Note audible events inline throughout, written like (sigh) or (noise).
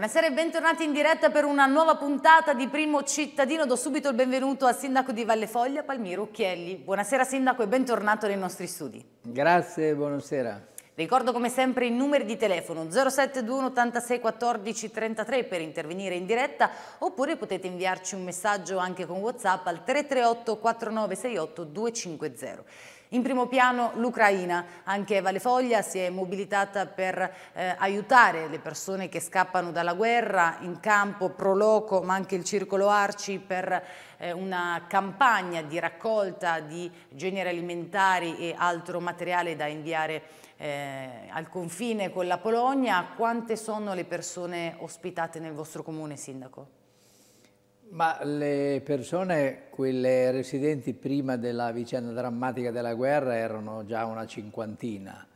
Buonasera e bentornati in diretta per una nuova puntata di Primo Cittadino. Do subito il benvenuto al sindaco di Valle Foglia, Palmiro Chielli. Buonasera sindaco e bentornato nei nostri studi. Grazie, buonasera. Ricordo come sempre i numeri di telefono 0721 86 14 33 per intervenire in diretta oppure potete inviarci un messaggio anche con Whatsapp al 338 4968 250. In primo piano l'Ucraina, anche Valle Foglia si è mobilitata per eh, aiutare le persone che scappano dalla guerra in campo, Proloco ma anche il Circolo Arci per eh, una campagna di raccolta di generi alimentari e altro materiale da inviare eh, al confine con la Polonia. Quante sono le persone ospitate nel vostro comune, Sindaco? Ma le persone, quelle residenti prima della vicenda drammatica della guerra, erano già una cinquantina.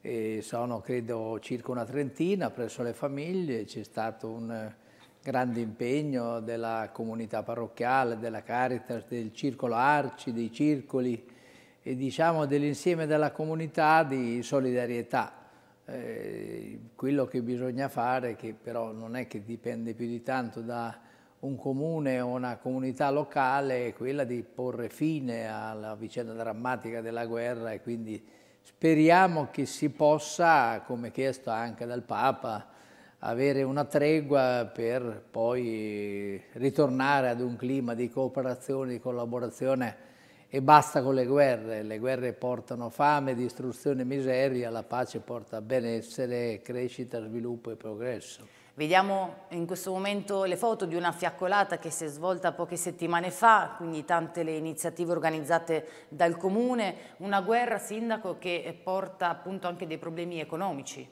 E sono, credo, circa una trentina presso le famiglie. C'è stato un grande impegno della comunità parrocchiale, della Caritas, del Circolo Arci, dei circoli e diciamo dell'insieme della comunità di solidarietà. Eh, quello che bisogna fare, che però non è che dipende più di tanto da un comune o una comunità locale è quella di porre fine alla vicenda drammatica della guerra e quindi speriamo che si possa, come chiesto anche dal Papa, avere una tregua per poi ritornare ad un clima di cooperazione, di collaborazione e basta con le guerre. Le guerre portano fame, distruzione e miseria, la pace porta benessere, crescita, sviluppo e progresso. Vediamo in questo momento le foto di una fiaccolata che si è svolta poche settimane fa, quindi tante le iniziative organizzate dal Comune, una guerra, Sindaco, che porta appunto anche dei problemi economici.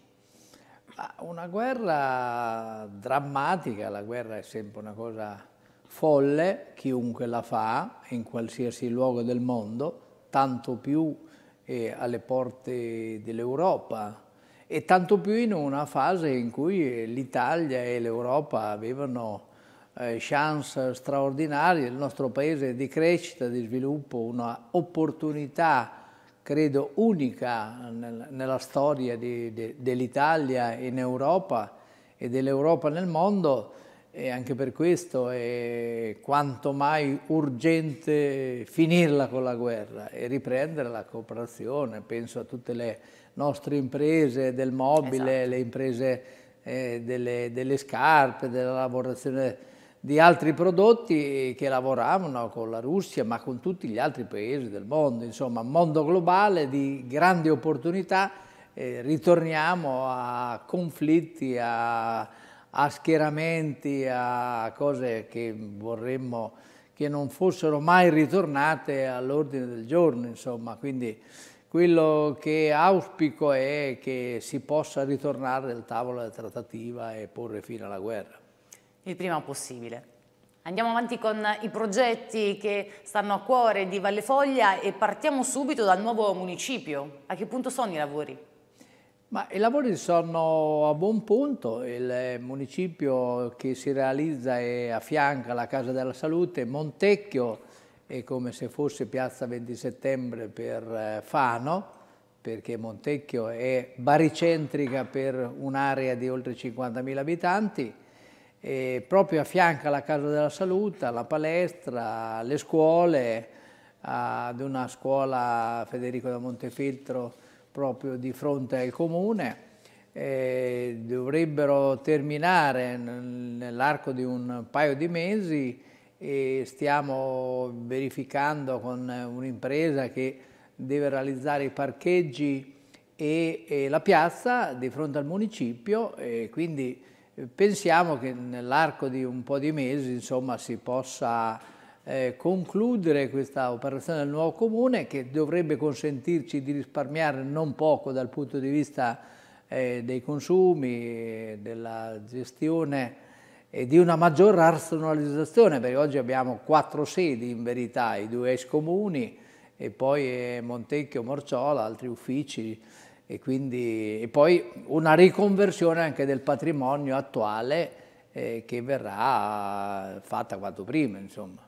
Una guerra drammatica, la guerra è sempre una cosa folle, chiunque la fa, in qualsiasi luogo del mondo, tanto più eh, alle porte dell'Europa, e tanto più in una fase in cui l'Italia e l'Europa avevano eh, chance straordinarie, il nostro paese di crescita, di sviluppo, un'opportunità credo unica nel, nella storia dell'Italia in Europa e dell'Europa nel mondo e anche per questo è quanto mai urgente finirla con la guerra e riprendere la cooperazione. Penso a tutte le nostre imprese del mobile, esatto. le imprese eh, delle, delle, scarpe, della lavorazione di altri prodotti che lavoravano con la Russia ma con tutti gli altri paesi del mondo, insomma mondo globale di grandi opportunità, eh, ritorniamo a conflitti, a, a schieramenti, a cose che vorremmo che non fossero mai ritornate all'ordine del giorno, insomma, quindi quello che auspico è che si possa ritornare al tavolo della trattativa e porre fine alla guerra. Il prima possibile. Andiamo avanti con i progetti che stanno a cuore di Valle Foglia e partiamo subito dal nuovo municipio. A che punto sono i lavori? Ma I lavori sono a buon punto, il municipio che si realizza è a fianco alla Casa della Salute, Montecchio, è come se fosse piazza 20 settembre per eh, Fano, perché Montecchio è baricentrica per un'area di oltre 50.000 abitanti, e proprio a fianco alla Casa della Salute, alla palestra, alle scuole, ad una scuola Federico da Montefeltro proprio di fronte al comune. Dovrebbero terminare nell'arco di un paio di mesi e stiamo verificando con un'impresa che deve realizzare i parcheggi e, e, la piazza di fronte al municipio e quindi eh, pensiamo che nell'arco di un po' di mesi insomma, si possa eh, concludere questa operazione del nuovo comune che dovrebbe consentirci di risparmiare non poco dal punto di vista eh, dei consumi, della gestione e di una maggior razionalizzazione, perché oggi abbiamo quattro sedi in verità, i due ex comuni e poi Montecchio, Morciola, altri uffici e, quindi, e poi una riconversione anche del patrimonio attuale eh, che verrà fatta quanto prima. Insomma.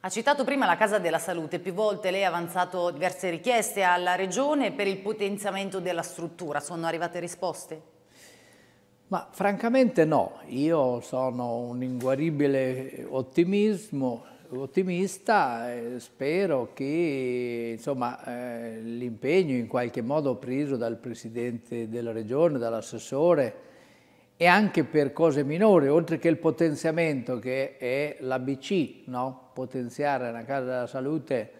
Ha citato prima la Casa della Salute, più volte lei ha avanzato diverse richieste alla Regione per il potenziamento della struttura, sono arrivate risposte? Ma francamente no, io sono un inguaribile ottimismo, ottimista spero che eh, l'impegno in qualche modo preso dal Presidente della Regione, dall'assessore e anche per cose minori, oltre che il potenziamento che è l'ABC, no? potenziare una casa della salute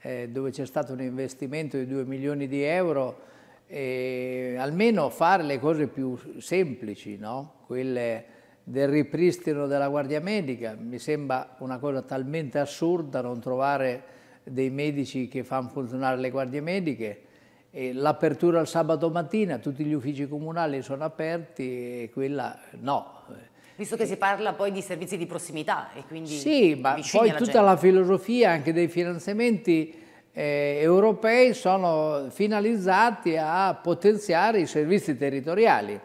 eh, dove c'è stato un investimento di 2 milioni di euro, e almeno fare le cose più semplici, no? quelle del ripristino della guardia medica, mi sembra una cosa talmente assurda non trovare dei medici che fanno funzionare le guardie mediche, l'apertura il sabato mattina, tutti gli uffici comunali sono aperti e quella no. Visto che si parla poi di servizi di prossimità e quindi Sì, ma poi tutta gente. la filosofia anche dei finanziamenti eh, europei sono finalizzati a potenziare i servizi territoriali.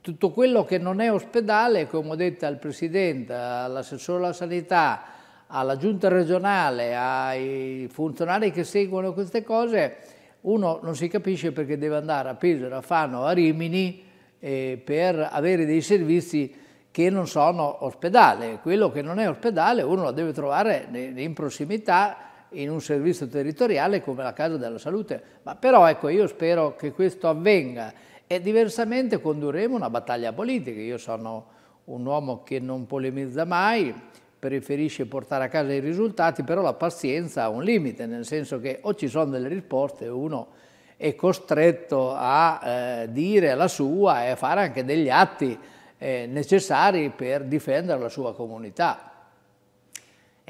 Tutto quello che non è ospedale, come ho detto al Presidente, all'assessore alla sanità, alla giunta regionale, ai funzionari che seguono queste cose, uno non si capisce perché deve andare a Pesaro, a Fano, a Rimini eh, per avere dei servizi che non sono ospedale. Quello che non è ospedale uno lo deve trovare in prossimità in un servizio territoriale come la Casa della Salute. Ma però ecco, io spero che questo avvenga e diversamente condurremo una battaglia politica. Io sono un uomo che non polemizza mai, preferisce portare a casa i risultati, però la pazienza ha un limite, nel senso che o ci sono delle risposte uno è costretto a eh, dire la sua e a fare anche degli atti eh, necessari per difendere la sua comunità.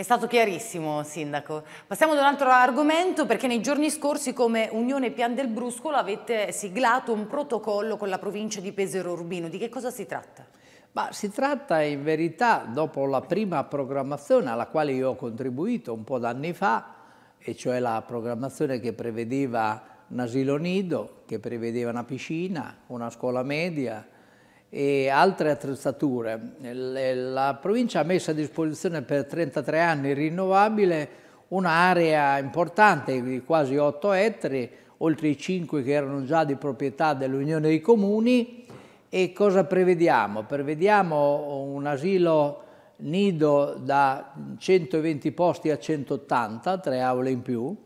È stato chiarissimo, Sindaco. Passiamo ad un altro argomento perché nei giorni scorsi come Unione Pian del Bruscolo avete siglato un protocollo con la provincia di Pesaro Urbino. Di che cosa si tratta? Ma si tratta in verità, dopo la prima programmazione alla quale io ho contribuito un po' d'anni fa, e cioè la programmazione che prevedeva un asilo nido, che prevedeva una piscina, una scuola media, e altre attrezzature. La provincia ha messo a disposizione per 33 anni rinnovabile un'area importante di quasi 8 ettari, oltre i 5 che erano già di proprietà dell'Unione dei Comuni. E cosa prevediamo? Prevediamo un asilo nido da 120 posti a 180, tre aule in più.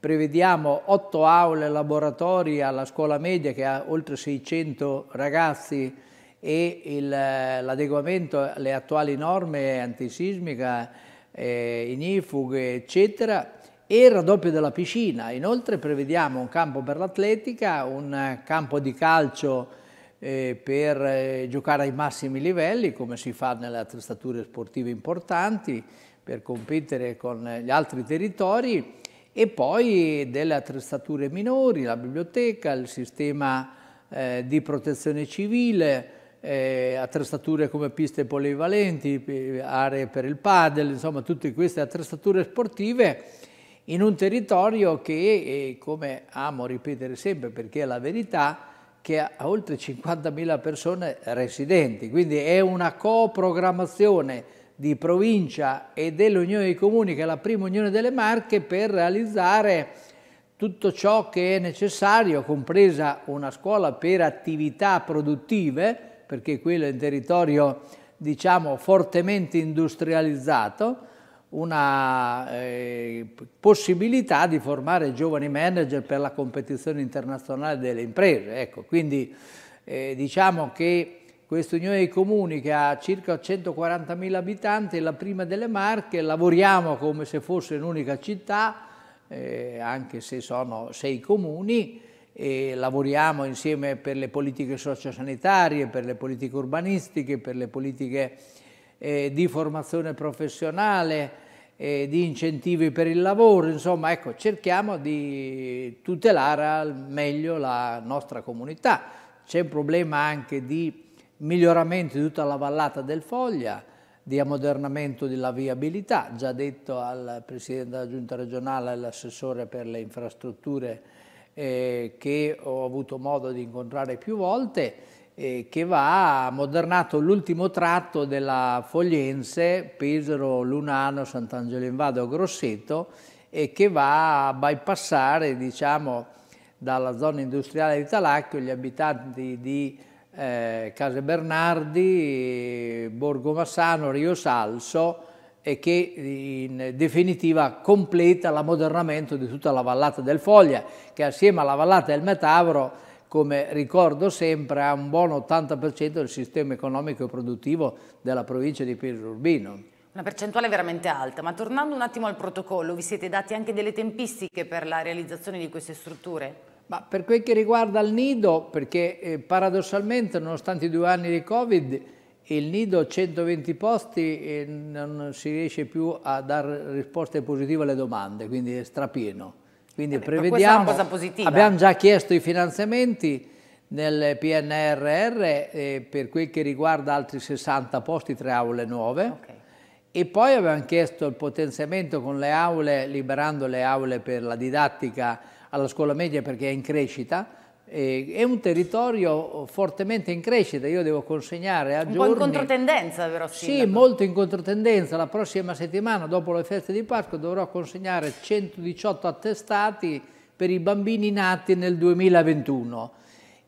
Prevediamo 8 aule laboratori alla scuola media che ha oltre 600 ragazzi e l'adeguamento alle attuali norme antisismica, eh, ignifughe, eccetera, e il raddoppio della piscina. Inoltre prevediamo un campo per l'atletica, un campo di calcio eh, per eh, giocare ai massimi livelli, come si fa nelle attrezzature sportive importanti, per competere con gli altri territori, e poi delle attrezzature minori, la biblioteca, il sistema eh, di protezione civile, eh, attrezzature come piste polivalenti, aree per il padel, insomma tutte queste attrezzature sportive in un territorio che, eh, come amo ripetere sempre perché è la verità, che ha oltre 50.000 persone residenti, quindi è una coprogrammazione di provincia e dell'Unione dei Comuni, che è la prima Unione delle Marche, per realizzare tutto ciò che è necessario, compresa una scuola per attività produttive, perché quello è un territorio diciamo fortemente industrializzato, una eh, possibilità di formare giovani manager per la competizione internazionale delle imprese. Ecco, quindi eh, diciamo che questa Unione dei Comuni che ha circa 140.000 abitanti è la prima delle Marche, lavoriamo come se fosse un'unica città, eh, anche se sono sei comuni, e lavoriamo insieme per le politiche sociosanitarie, per le politiche urbanistiche, per le politiche eh, di formazione professionale, eh, di incentivi per il lavoro, insomma ecco, cerchiamo di tutelare al meglio la nostra comunità. C'è un problema anche di miglioramento di tutta la vallata del Foglia, di ammodernamento della viabilità, già detto al Presidente della Giunta regionale e all'assessore per le infrastrutture eh, che ho avuto modo di incontrare più volte, eh, che va modernato l'ultimo tratto della Fogliense, Pesaro, Lunano, Sant'Angelo in Vado, Grosseto, e che va a bypassare diciamo, dalla zona industriale di Talacchio gli abitanti di eh, Case Bernardi, Borgo Massano, Rio Salso e che in definitiva completa l'ammodernamento di tutta la vallata del Foglia che assieme alla vallata del Metavro come ricordo sempre ha un buon 80% del sistema economico e produttivo della provincia di Pesaro Urbino. Una percentuale veramente alta, ma tornando un attimo al protocollo, vi siete dati anche delle tempistiche per la realizzazione di queste strutture? Ma per quel che riguarda il nido, perché eh, paradossalmente nonostante i due anni di Covid, il nido 120 posti eh, non si riesce più a dare risposte positive alle domande, quindi è strapieno. Quindi eh, prevediamo, abbiamo già chiesto i finanziamenti nel PNRR eh, per quel che riguarda altri 60 posti, tre aule nuove. Okay. E poi abbiamo chiesto il potenziamento con le aule, liberando le aule per la didattica alla scuola media perché è in crescita, è un territorio fortemente in crescita, io devo consegnare a un giorni... Un po' in controtendenza, vero Sì, molto in controtendenza. La prossima settimana, dopo le feste di Pasqua, dovrò consegnare 118 attestati per i bambini nati nel 2021.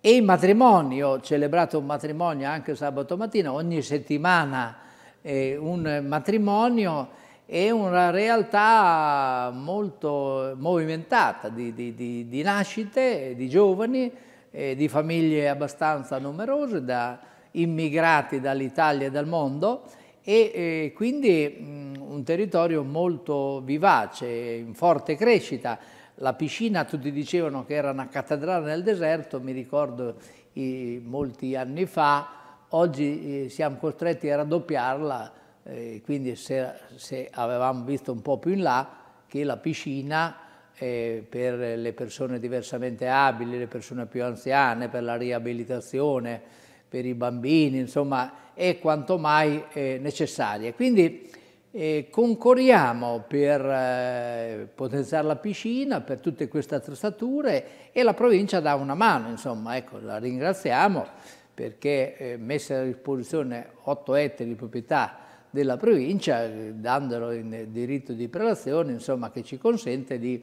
E i matrimoni, ho celebrato un matrimonio anche sabato mattina, ogni settimana eh, un matrimonio è una realtà molto movimentata di, di, di, di nascite, di giovani, eh, di famiglie abbastanza numerose, da immigrati dall'Italia e dal mondo e eh, quindi mh, un territorio molto vivace, in forte crescita. La piscina, tutti dicevano che era una cattedrale nel deserto, mi ricordo i, molti anni fa, oggi eh, siamo costretti a raddoppiarla eh, quindi se, se, avevamo visto un po' più in là che la piscina eh, per le persone diversamente abili, le persone più anziane, per la riabilitazione, per i bambini, insomma è quanto mai eh, necessaria. Quindi eh, concorriamo per eh, potenziare la piscina, per tutte queste attrezzature e la provincia dà una mano, insomma, ecco, la ringraziamo perché eh, messa a disposizione 8 ettari di proprietà della provincia, dandolo in diritto di prelazione, insomma, che ci consente di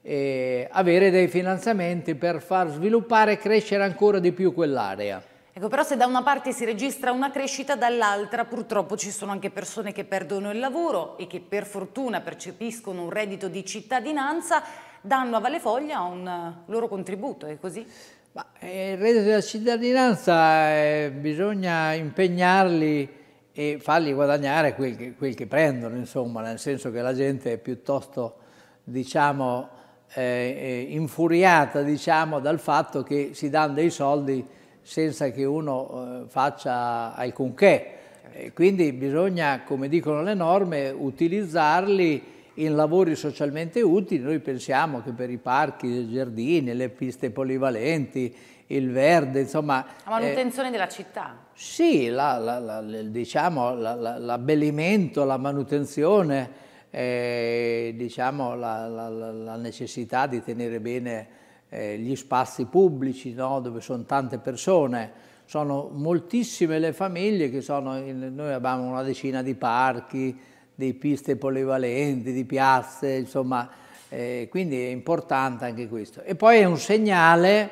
eh, avere dei finanziamenti per far sviluppare e crescere ancora di più quell'area. Ecco, però se da una parte si registra una crescita, dall'altra purtroppo ci sono anche persone che perdono il lavoro e che per fortuna percepiscono un reddito di cittadinanza, danno a Valle Foglia un loro contributo, è così? Ma, eh, il reddito della cittadinanza eh, bisogna impegnarli e fargli guadagnare quel che, quel che, prendono, insomma, nel senso che la gente è piuttosto, diciamo, eh, eh, infuriata, diciamo, dal fatto che si danno dei soldi senza che uno eh, faccia alcunché. E quindi bisogna, come dicono le norme, utilizzarli in lavori socialmente utili. Noi pensiamo che per i parchi, i giardini, le piste polivalenti, il verde, insomma... La manutenzione eh, della città. Sì, la, la, la, diciamo, l'abbellimento, la, manutenzione, eh, diciamo, la, necessità di tenere bene eh, gli spazi pubblici, no? dove sono tante persone. Sono moltissime le famiglie che sono, in, noi abbiamo una decina di parchi, di piste polivalenti, di piazze, insomma, eh, quindi è importante anche questo. E poi è un segnale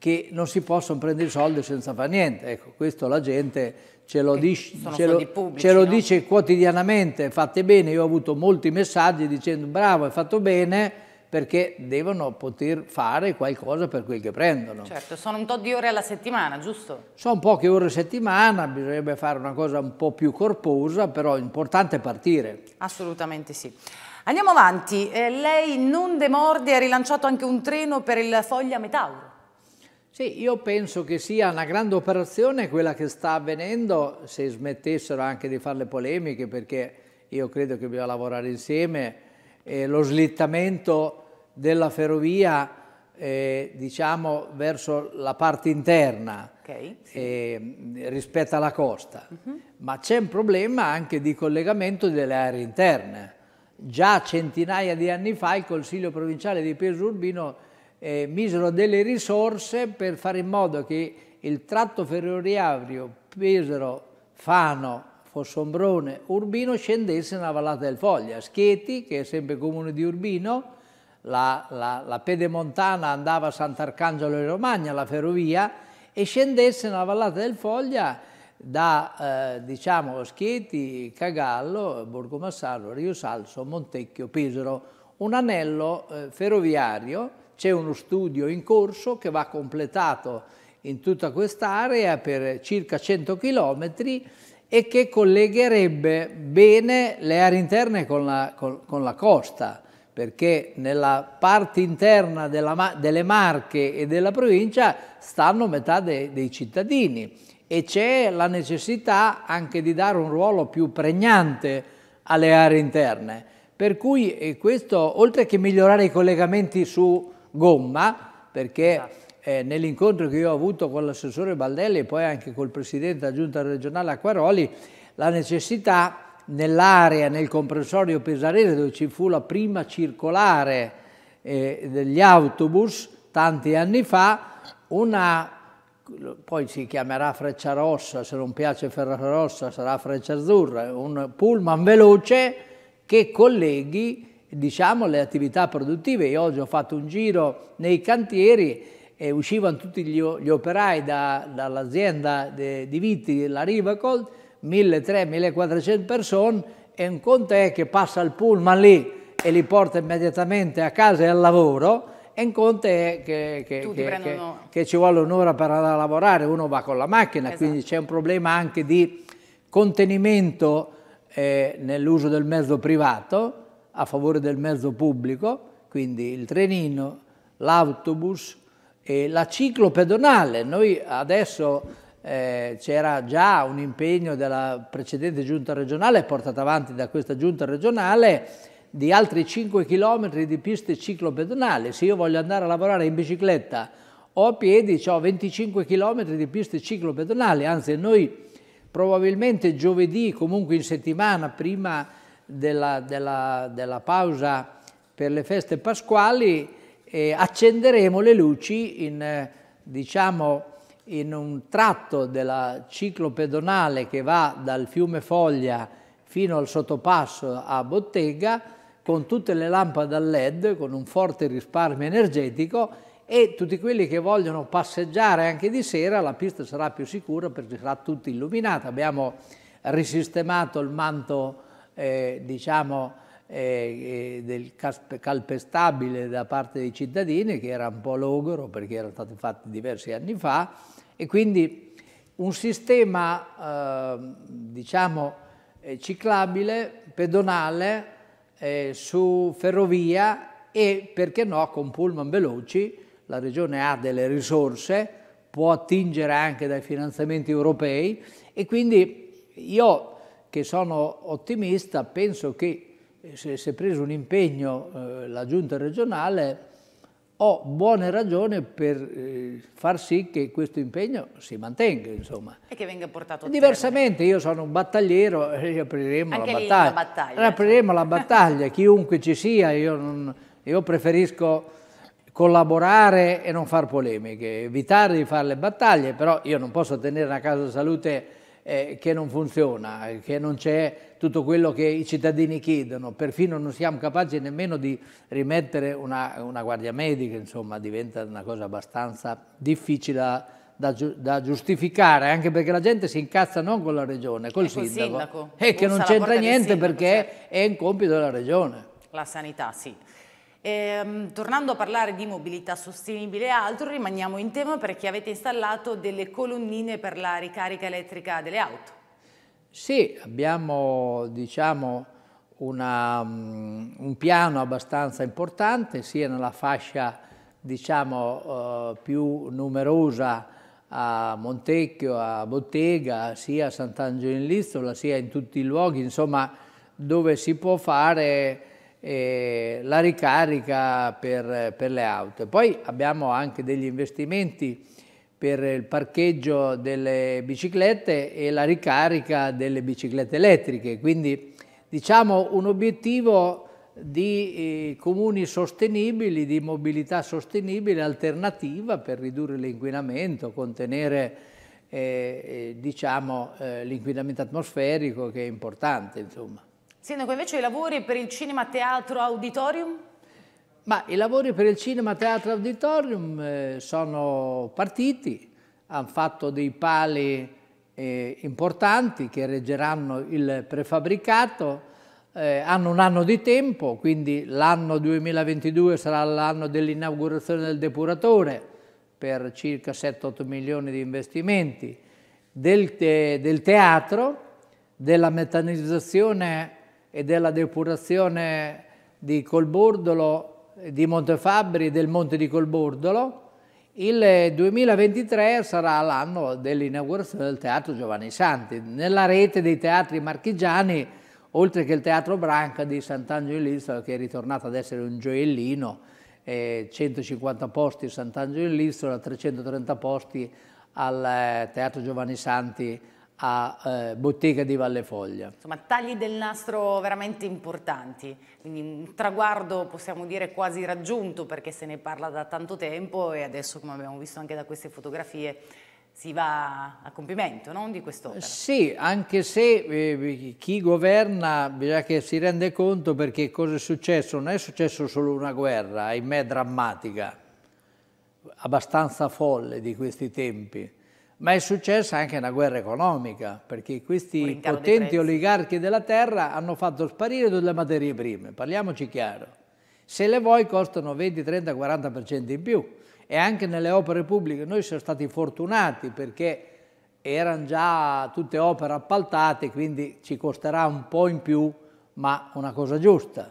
che non si possono prendere i soldi senza fare niente. Ecco, questo la gente ce lo, dice, ce lo, pubblici, ce lo no? dice quotidianamente, fate bene, io ho avuto molti messaggi dicendo bravo, hai fatto bene, perché devono poter fare qualcosa per quel che prendono. Certo, sono un tot di ore alla settimana, giusto? Sono poche ore a settimana, bisognerebbe fare una cosa un po' più corposa, però è importante partire. Assolutamente sì. Andiamo avanti, eh, lei non demorde, ha rilanciato anche un treno per il Foglia Metauro. Sì, io penso che sia una grande operazione quella che sta avvenendo, se smettessero anche di fare le polemiche, perché io credo che bisogna lavorare insieme, eh, lo slittamento della ferrovia eh, diciamo verso la parte interna okay, sì. eh, rispetto alla costa, uh mhm. -huh. ma c'è un problema anche di collegamento delle aree interne. Già centinaia di anni fa il Consiglio provinciale di Pesaro Urbino eh, misero delle risorse per fare in modo che il tratto ferroviario Pesaro, Fano, Fossombrone, Urbino scendesse nella vallata del Foglia. Schieti, che è sempre comune di Urbino, la, la, la pedemontana andava a Sant'Arcangelo in Romagna, la ferrovia, e scendesse nella vallata del Foglia da eh, diciamo Schieti, Cagallo, Borgomassaro, Rio Salso, Montecchio, Pesaro, un anello eh, ferroviario, c'è uno studio in corso che va completato in tutta quest'area per circa 100 chilometri e che collegherebbe bene le aree interne con la, con, con la costa, perché nella parte interna della, delle Marche e della provincia stanno metà de, dei cittadini e c'è la necessità anche di dare un ruolo più pregnante alle aree interne. Per cui questo, oltre che migliorare i collegamenti su gomma, perché esatto. eh, nell'incontro che io ho avuto con l'assessore Baldelli e poi anche col presidente della giunta regionale Acquaroli, la necessità nell'area, nel comprensorio pesarese dove ci fu la prima circolare eh, degli autobus tanti anni fa, una poi si chiamerà Freccia Rossa, se non piace Ferrara Rossa sarà Freccia Azzurra, un pullman veloce che colleghi diciamo, le attività produttive. Io oggi ho fatto un giro nei cantieri e uscivano tutti gli, gli operai da, dall'azienda di Vitti, la Rivacol, 1.300-1.400 persone e un conto è che passa il pullman lì e li porta immediatamente a casa e al lavoro e un conto è che, che, che, che, ci vuole un'ora per andare a lavorare, uno va con la macchina, esatto. quindi c'è un problema anche di contenimento eh, nell'uso del mezzo privato a favore del mezzo pubblico, quindi il trenino, l'autobus e la ciclopedonale. Noi adesso eh, c'era già un impegno della precedente giunta regionale portato avanti da questa giunta regionale di altri 5 km di piste ciclopedonali. Se io voglio andare a lavorare in bicicletta o a piedi, ho 25 km di piste ciclopedonali, anzi noi probabilmente giovedì, comunque in settimana, prima della, della, della pausa per le feste pasquali, eh, accenderemo le luci in, diciamo, in un tratto della ciclopedonale che va dal fiume Foglia fino al sottopasso a Bottega, con tutte le lampade a LED, con un forte risparmio energetico e tutti quelli che vogliono passeggiare anche di sera, la pista sarà più sicura perché sarà tutta illuminata. Abbiamo risistemato il manto, eh, diciamo, eh, eh del calpestabile da parte dei cittadini, che era un po' logoro perché era stato fatto diversi anni fa, e quindi un sistema, eh, diciamo, eh, ciclabile, pedonale, eh, su ferrovia e perché no con pullman veloci, la regione ha delle risorse, può attingere anche dai finanziamenti europei e quindi io che sono ottimista penso che se si è preso un impegno eh, la giunta regionale ho buone ragioni per eh, far sì che questo impegno si mantenga. Insomma. E che venga portato a Diversamente io sono un battagliero e apriremo Anche la battaglia. battaglia. Apriremo la battaglia, (laughs) chiunque ci sia, io, non, io preferisco collaborare e non far polemiche, evitare di fare le battaglie, però io non posso tenere una casa salute eh, che non funziona, che non c'è tutto quello che i cittadini chiedono, perfino non siamo capaci nemmeno di rimettere una, una guardia medica, insomma diventa una cosa abbastanza difficile da, da, giustificare, anche perché la gente si incazza non con la regione, col sindaco, sindaco. e che non c'entra niente sindaco, perché certo. è un compito della regione. La sanità, sì. Ehm, tornando a parlare di mobilità sostenibile e altro, rimaniamo in tema perché avete installato delle colonnine per la ricarica elettrica delle auto. Sì, abbiamo diciamo, una, um, un piano abbastanza importante sia nella fascia diciamo, uh, più numerosa a Montecchio, a Bottega, sia a Sant'Angelo in Listola, sia in tutti i luoghi insomma, dove si può fare eh, la ricarica per, per le auto. Poi abbiamo anche degli investimenti per il parcheggio delle biciclette e la ricarica delle biciclette elettriche, quindi diciamo un obiettivo di eh, comuni sostenibili, di mobilità sostenibile, alternativa per ridurre l'inquinamento, contenere eh, eh, diciamo, eh, l'inquinamento atmosferico che è importante. Insomma. Sindaco, invece i lavori per il cinema, teatro, auditorium? Ma i lavori per il Cinema Teatro Auditorium eh, sono partiti, hanno fatto dei pali eh, importanti che reggeranno il prefabbricato, eh, hanno un anno di tempo, quindi l'anno 2022 sarà l'anno dell'inaugurazione del depuratore per circa 7-8 milioni di investimenti, del, te del teatro, della metanizzazione e della depurazione di Colbordolo, di Montefabbri e del Monte di Colbordolo, il 2023 sarà l'anno dell'inaugurazione del Teatro Giovanni Santi. Nella rete dei teatri marchigiani, oltre che il Teatro Branca di Sant'Angelo Listola, che è ritornato ad essere un gioiellino, eh, 150 posti a Sant'Angelo Listola, 330 posti al eh, Teatro Giovanni Santi a eh, Bottega di Valle Foglia. Insomma, tagli del nastro veramente importanti, quindi un traguardo possiamo dire quasi raggiunto perché se ne parla da tanto tempo e adesso come abbiamo visto anche da queste fotografie si va a compimento no? di quest'opera. Sì, anche se eh, chi governa bisogna che si rende conto perché cosa è successo, non è successo solo una guerra, ahimè drammatica, abbastanza folle di questi tempi, ma è successa anche una guerra economica, perché questi potenti oligarchi della terra hanno fatto sparire tutte le materie prime, parliamoci chiaro. Se le vuoi costano 20, 30, 40% in più e anche nelle opere pubbliche noi siamo stati fortunati perché erano già tutte opere appaltate, quindi ci costerà un po' in più, ma una cosa giusta.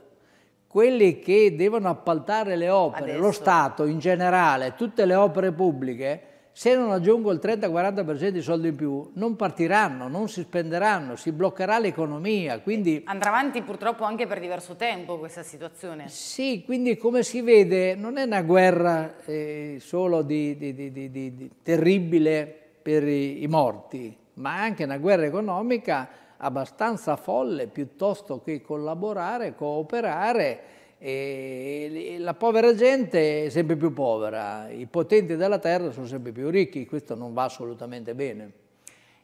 Quelli che devono appaltare le opere, Adesso. lo Stato in generale, tutte le opere pubbliche, se non aggiungo il 30-40% di soldi in più, non partiranno, non si spenderanno, si bloccherà l'economia. Quindi... Andrà avanti purtroppo anche per diverso tempo questa situazione. Sì, quindi come si vede non è una guerra eh, solo di, di, di, di, terribile per i, i morti, ma anche una guerra economica abbastanza folle piuttosto che collaborare, cooperare e la povera gente è sempre più povera, i potenti della terra sono sempre più ricchi, questo non va assolutamente bene.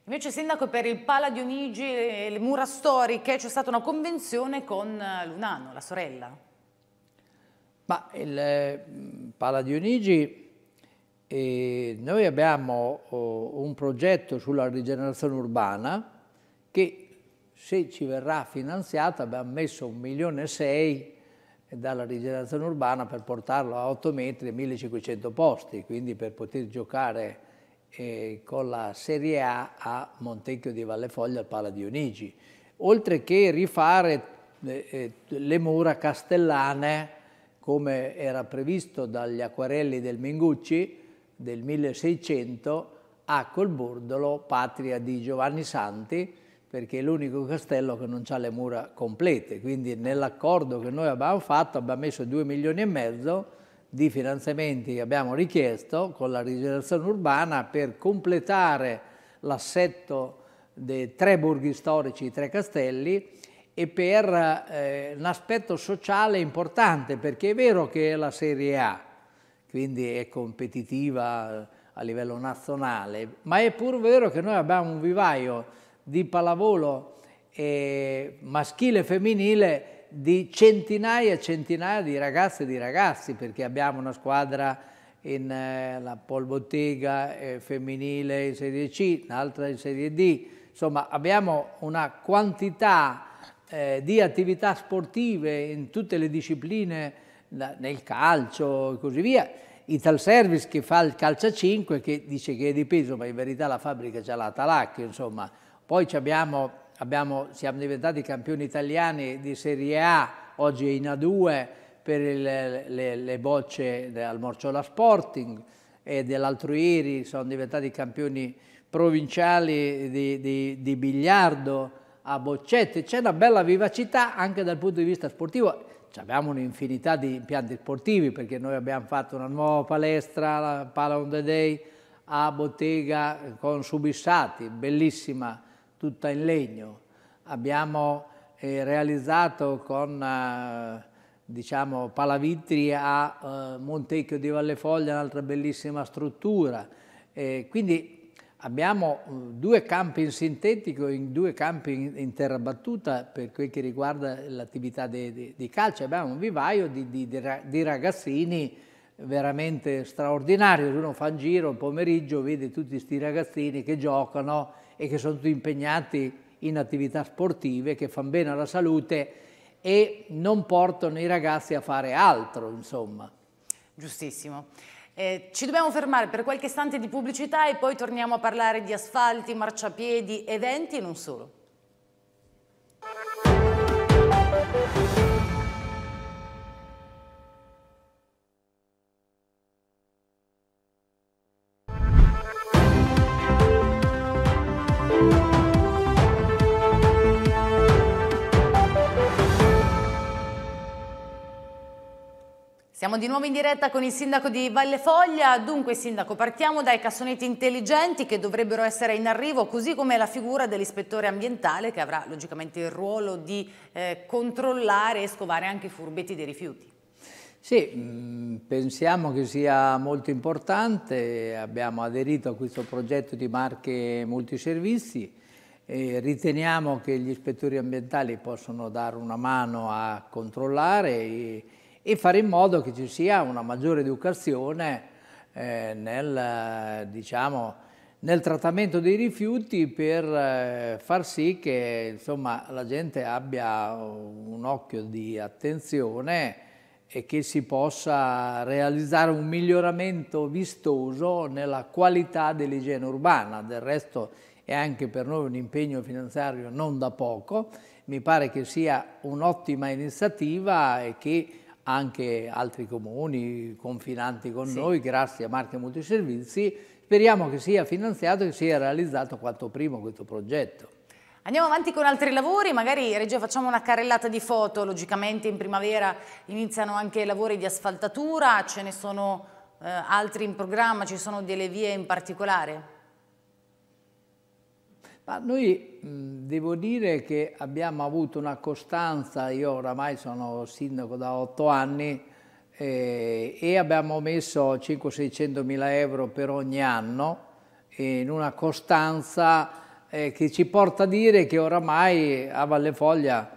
Invece Sindaco per il Pala Dionigi e le mura storiche c'è stata una convenzione con Lunano, la sorella. Ma il eh, Pala Dionigi, eh, noi abbiamo oh, un progetto sulla rigenerazione urbana che se ci verrà finanziato abbiamo messo un milione e sei dalla rigenerazione urbana per portarlo a 8 metri e 1500 posti, quindi per poter giocare eh, con la Serie A a Montecchio di Vallefoglia al Pala Dionigi, oltre che rifare eh, eh, le mura castellane come era previsto dagli acquarelli del Mingucci del 1600 a Colbordolo, patria di Giovanni Santi, perché è l'unico castello che non ha le mura complete, quindi nell'accordo che noi abbiamo fatto abbiamo messo 2 milioni e mezzo di finanziamenti che abbiamo richiesto con la rigenerazione urbana per completare l'assetto dei tre borghi storici, i tre castelli e per eh, un aspetto sociale importante perché è vero che è la Serie A, quindi è competitiva a livello nazionale, ma è pur vero che noi abbiamo un vivaio di pallavolo eh, maschile e femminile di centinaia e centinaia di ragazze e di ragazzi, perché abbiamo una squadra in eh, la Pol Bottega eh, femminile in Serie C, un'altra in Serie D, insomma abbiamo una quantità eh, di attività sportive in tutte le discipline, nel calcio e così via. Ital Service che fa il calcio a 5 che dice che è di peso, ma in verità la fabbrica c'è la Talacchio, insomma, poi abbiamo, abbiamo, siamo diventati campioni italiani di Serie A, oggi in A2 per il, le, le, bocce al Morciola Sporting e dell'altro ieri sono diventati campioni provinciali di, di, di biliardo a Boccetti. C'è una bella vivacità anche dal punto di vista sportivo. Abbiamo un'infinità di impianti sportivi perché noi abbiamo fatto una nuova palestra, la Pala on the Day, a Bottega con subissati, bellissima tutta in legno. Abbiamo eh, realizzato con eh, diciamo, Palavitri a eh, Montecchio di Vallefoglia un'altra bellissima struttura. quindi abbiamo eh, due campi in sintetico, in due campi in, in terra battuta per quel che riguarda l'attività di, calcio. Abbiamo un vivaio di, di, di ragazzini veramente straordinario, uno fa un giro il pomeriggio, vede tutti questi ragazzini che giocano e che sono tutti impegnati in attività sportive, che fanno bene alla salute e non portano i ragazzi a fare altro, insomma. Giustissimo. Eh, ci dobbiamo fermare per qualche istante di pubblicità e poi torniamo a parlare di asfalti, marciapiedi, eventi e non solo. Siamo di nuovo in diretta con il sindaco di Valle Foglia. Dunque, sindaco, partiamo dai cassonetti intelligenti che dovrebbero essere in arrivo, così come la figura dell'ispettore ambientale che avrà logicamente il ruolo di eh, controllare e scovare anche i furbetti dei rifiuti. Sì, mm, pensiamo che sia molto importante, abbiamo aderito a questo progetto di marche multiservizi e riteniamo che gli ispettori ambientali possono dare una mano a controllare e, fare in modo che ci sia una maggiore educazione eh, nel, diciamo, nel, trattamento dei rifiuti per eh, far sì che insomma, la gente abbia un occhio di attenzione e che si possa realizzare un miglioramento vistoso nella qualità dell'igiene urbana. Del resto è anche per noi un impegno finanziario non da poco. Mi pare che sia un'ottima iniziativa e che anche altri comuni confinanti con sì. noi, grazie a Marche Multiservizi. Speriamo che sia finanziato e che sia realizzato quanto prima questo progetto. Andiamo avanti con altri lavori, magari Reggio facciamo una carrellata di foto, logicamente in primavera iniziano anche lavori di asfaltatura, ce ne sono eh, altri in programma, ci sono delle vie in particolare? Ma noi mh, devo dire che abbiamo avuto una costanza, io oramai sono sindaco da otto anni eh, e abbiamo messo 500-600 mila euro per ogni anno in una costanza eh, che ci porta a dire che oramai a Valle Foglia,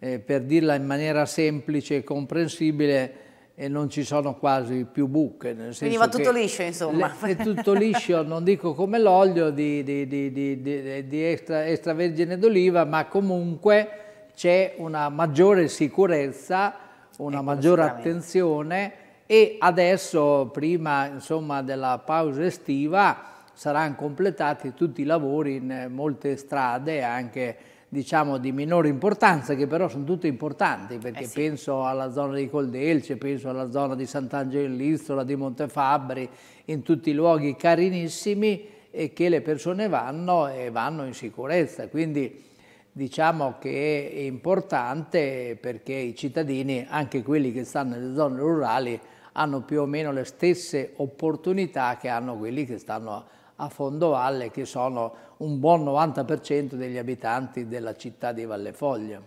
eh, per dirla in maniera semplice e comprensibile, e non ci sono quasi più buche. Quindi va tutto liscio insomma. è tutto liscio, non dico come l'olio di, di, di, di, extra, extravergine d'oliva, ma comunque c'è una maggiore sicurezza, una ecco, maggiore attenzione e adesso, prima insomma, della pausa estiva, saranno completati tutti i lavori in molte strade, anche diciamo di minore importanza, che però sono tutte importanti, perché eh sì. penso alla zona di Coldelce, penso alla zona di Sant'Angelo l'Istola, di Montefabbri, in tutti i luoghi carinissimi e che le persone vanno e vanno in sicurezza. Quindi diciamo che è importante perché i cittadini, anche quelli che stanno nelle zone rurali, hanno più o meno le stesse opportunità che hanno quelli che stanno a a Fondovalle che sono un buon 90% degli abitanti della città di Vallefoglia.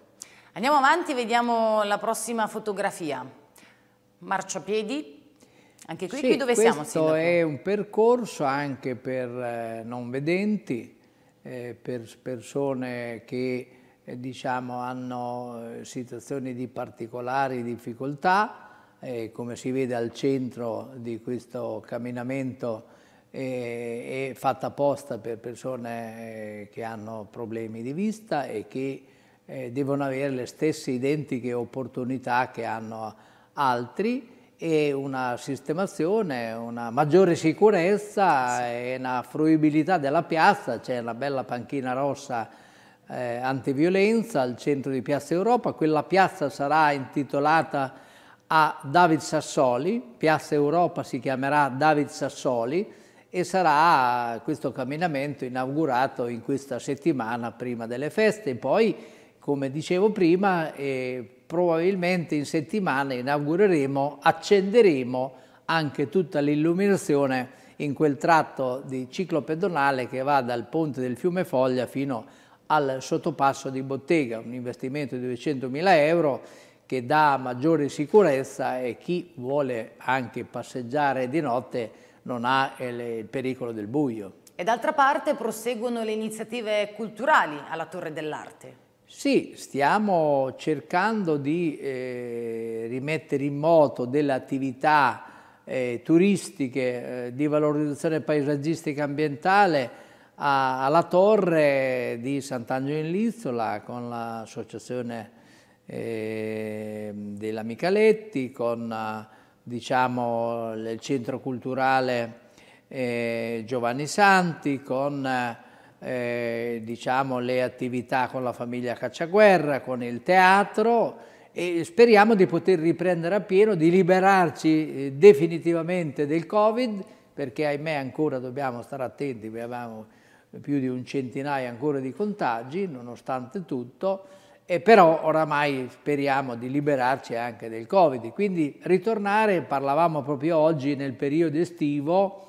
Andiamo avanti, vediamo la prossima fotografia. Marciapiedi, anche qui, sì, qui dove siamo? Questo è un percorso anche per eh, non vedenti, eh, per persone che eh, diciamo, hanno situazioni di particolari difficoltà, come si vede al centro di questo camminamento è fatta apposta per persone eh, che hanno problemi di vista e che eh, devono avere le stesse identiche opportunità che hanno altri e una sistemazione, una maggiore sicurezza e una fruibilità della piazza, c'è una bella panchina rossa eh, antiviolenza al centro di Piazza Europa, quella piazza sarà intitolata a David Sassoli, Piazza Europa si chiamerà David Sassoli, e sarà questo camminamento inaugurato in questa settimana prima delle feste. Poi, come dicevo prima, eh, probabilmente in settimana inaugureremo, accenderemo anche tutta l'illuminazione in quel tratto di ciclo pedonale che va dal ponte del fiume Foglia fino al sottopasso di Bottega, un investimento di 200.000 euro che dà maggiore sicurezza e chi vuole anche passeggiare di notte non ha il pericolo del buio. E d'altra parte proseguono le iniziative culturali alla Torre dell'Arte. Sì, stiamo cercando di eh, rimettere in moto delle attività eh, turistiche, eh, di valorizzazione paesaggistica ambientale a, alla torre di Sant'Angelo in Lizzola con l'associazione eh, della Michaletti, con diciamo, il centro culturale eh, Giovanni Santi, con eh, diciamo, le attività con la famiglia Cacciaguerra, con il teatro e speriamo di poter riprendere a pieno, di liberarci eh, definitivamente del Covid, perché ahimè ancora dobbiamo stare attenti, abbiamo più di un centinaio ancora di contagi, nonostante tutto, e però oramai speriamo di liberarci anche del Covid. Quindi ritornare, parlavamo proprio oggi nel periodo estivo,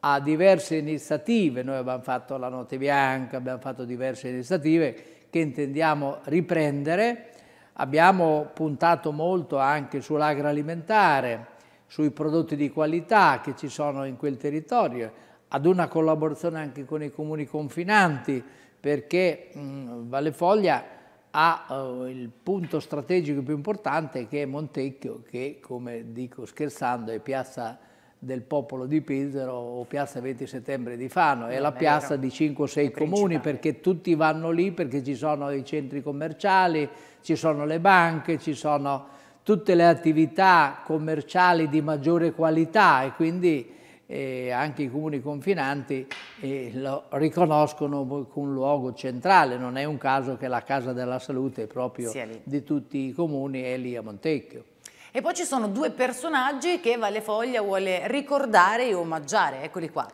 a diverse iniziative, noi abbiamo fatto la Notte Bianca, abbiamo fatto diverse iniziative che intendiamo riprendere, abbiamo puntato molto anche sull'agroalimentare, sui prodotti di qualità che ci sono in quel territorio, ad una collaborazione anche con i comuni confinanti, perché mh, Valle Foglia ha uh, il punto strategico più importante che è Montecchio, che come dico scherzando è piazza del popolo di Pesaro o piazza 20 settembre di Fano, è la piazza di 5 o 6 comuni perché tutti vanno lì perché ci sono i centri commerciali, ci sono le banche, ci sono tutte le attività commerciali di maggiore qualità e quindi eh, anche i comuni confinanti eh, lo riconoscono come un luogo centrale, non è un caso che la Casa della Salute proprio di tutti i comuni è lì a Montecchio. E poi ci sono due personaggi che Valle Foglia vuole ricordare e omaggiare, eccoli qua.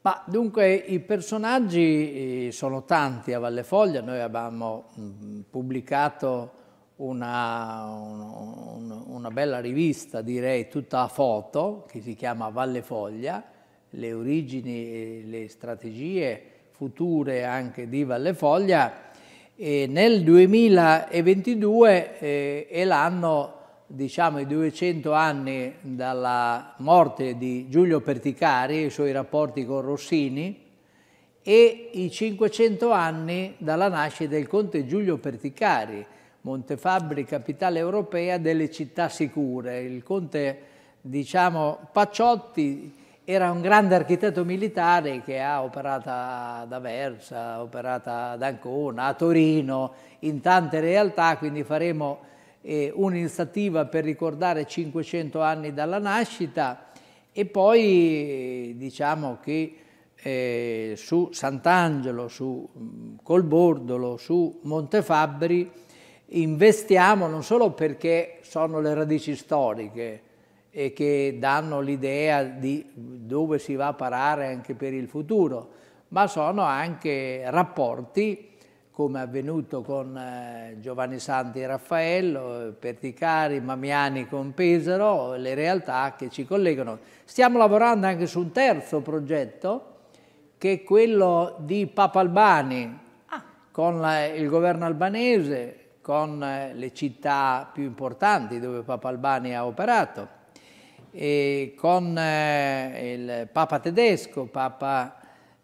Ma dunque i personaggi eh, sono tanti a Valle Foglia, noi abbiamo mm, pubblicato una, un, una, bella rivista, direi tutta a foto, che si chiama Valle Foglia, le origini e le strategie future anche di Valle Foglia. E nel 2022 eh, è l'anno diciamo, i 200 anni dalla morte di Giulio Perticari e i suoi rapporti con Rossini e i 500 anni dalla nascita del conte Giulio Perticari, Montefabbri, capitale europea delle città sicure. Il conte, diciamo, Pacciotti era un grande architetto militare che ha operato ad Aversa, ha operato ad Ancona, a Torino, in tante realtà, quindi faremo eh, un'iniziativa per ricordare 500 anni dalla nascita e poi diciamo che eh, su Sant'Angelo, su Colbordolo, su Montefabbri investiamo non solo perché sono le radici storiche e che danno l'idea di dove si va a parare anche per il futuro, ma sono anche rapporti come è avvenuto con eh, Giovanni Santi e Raffaello, Perticari, Mamiani con Pesaro, le realtà che ci collegano. Stiamo lavorando anche su un terzo progetto, che è quello di Papa Albani, ah. con il governo albanese, con eh, le città più importanti dove Papa Albani ha operato, con eh, il Papa tedesco, Papa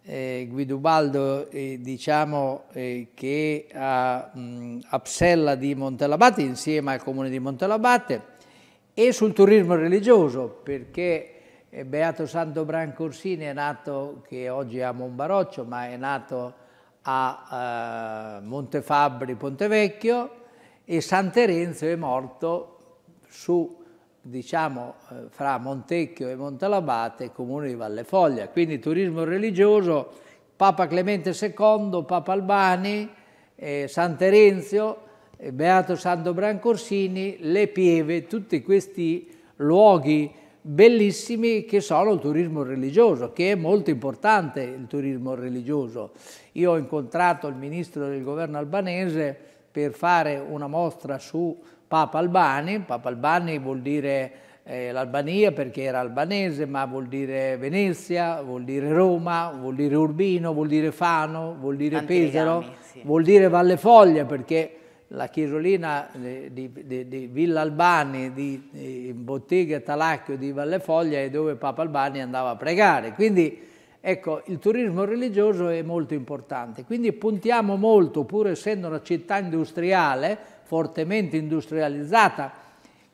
eh, Guidubaldo eh, diciamo eh, che a, mh, a Psella di Montelabate insieme al comune di Montelabate e sul turismo religioso perché eh, Beato Santo Brancorsini è nato, che oggi è a Monbaroccio, ma è nato a uh, Montefabbri, Pontevecchio e San Terenzio è morto su diciamo, eh, fra Montecchio e Montalabate, comune di Valle Foglia. Quindi turismo religioso, Papa Clemente II, Papa Albani, eh, San Terenzio, eh, Beato Santo Brancorsini, Le Pieve, tutti questi luoghi bellissimi che sono il turismo religioso, che è molto importante il turismo religioso. Io ho incontrato il ministro del governo albanese per fare una mostra su Papa Albani, Papa Albani vuol dire eh, l'Albania perché era albanese, ma vuol dire Venezia, vuol dire Roma, vuol dire Urbino, vuol dire Fano, vuol dire Tanti Pesaro, legami, sì. vuol dire Valle Foglia perché la chiesolina di, di, di Villa Albani, di, di Bottega Talacchio di Valle Foglia è dove Papa Albani andava a pregare. Quindi ecco, il turismo religioso è molto importante. Quindi puntiamo molto, pur essendo una città industriale, fortemente industrializzata,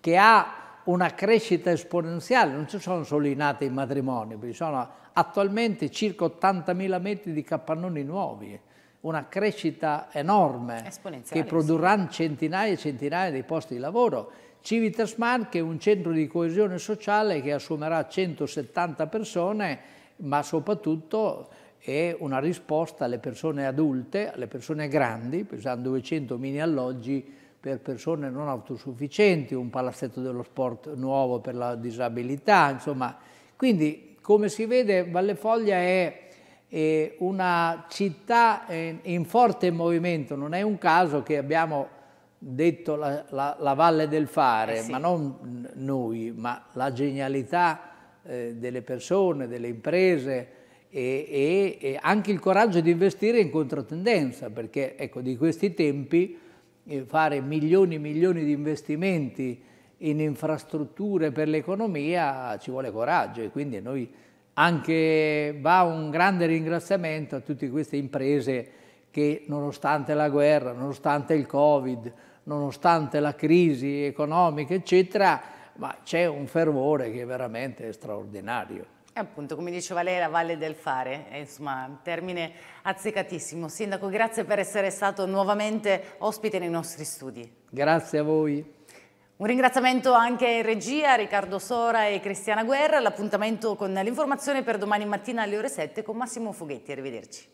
che ha una crescita esponenziale, non ci sono solo i nati in matrimonio, ci sono attualmente circa 80.000 metri di capannoni nuovi, una crescita enorme che produrranno centinaia e centinaia di posti di lavoro. Civitas Marche è un centro di coesione sociale che assumerà 170 persone, ma soprattutto è una risposta alle persone adulte, alle persone grandi, pensando 200 mini alloggi per persone non autosufficienti, un palazzetto dello sport nuovo per la disabilità, insomma. Quindi, come si vede, Valle Foglia è, è una città in forte movimento, non è un caso che abbiamo detto la, la, la Valle del Fare, eh sì. ma non noi, ma la genialità eh, delle persone, delle imprese, e, e, e, anche il coraggio di investire in controtendenza, perché ecco, di questi tempi fare milioni e milioni di investimenti in infrastrutture per l'economia ci vuole coraggio e quindi noi anche va un grande ringraziamento a tutte queste imprese che nonostante la guerra, nonostante il Covid, nonostante la crisi economica, eccetera, ma c'è un fervore che è veramente straordinario. E appunto, come diceva lei, la Valle del Fare, è insomma un termine azzeccatissimo. Sindaco, grazie per essere stato nuovamente ospite nei nostri studi. Grazie a voi. Un ringraziamento anche in regia, Riccardo Sora e Cristiana Guerra. L'appuntamento con l'informazione per domani mattina alle ore 7 con Massimo Fughetti. Arrivederci.